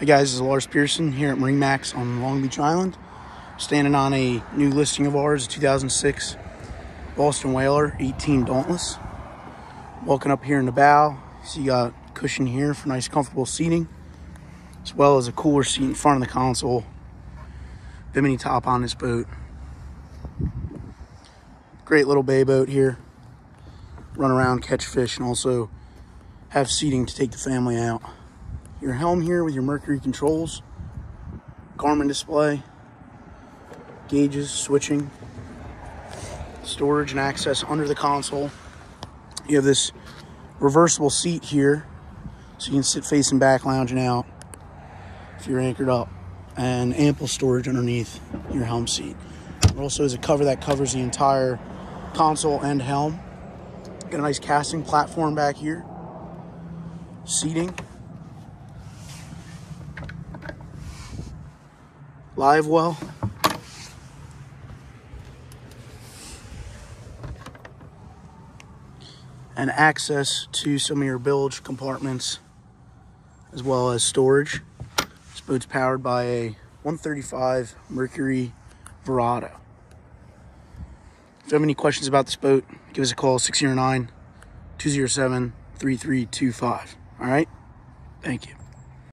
Hey guys, this is Lars Pearson here at MarineMax on Long Beach Island. Standing on a new listing of ours, 2006 Boston Whaler 18 Dauntless. Walking up here in the bow, so you got cushion here for nice comfortable seating, as well as a cooler seat in front of the console. Bimini top on this boat. Great little bay boat here. Run around, catch fish, and also have seating to take the family out your helm here with your Mercury controls, Garmin display, gauges, switching, storage and access under the console. You have this reversible seat here, so you can sit facing back, lounging out if you're anchored up, and ample storage underneath your helm seat. There also is a cover that covers the entire console and helm. Got a nice casting platform back here. Seating, live well. And access to some of your bilge compartments as well as storage. This boat's powered by a 135 Mercury Verado. If you have any questions about this boat, give us a call 609 207 3325. All right? Thank you.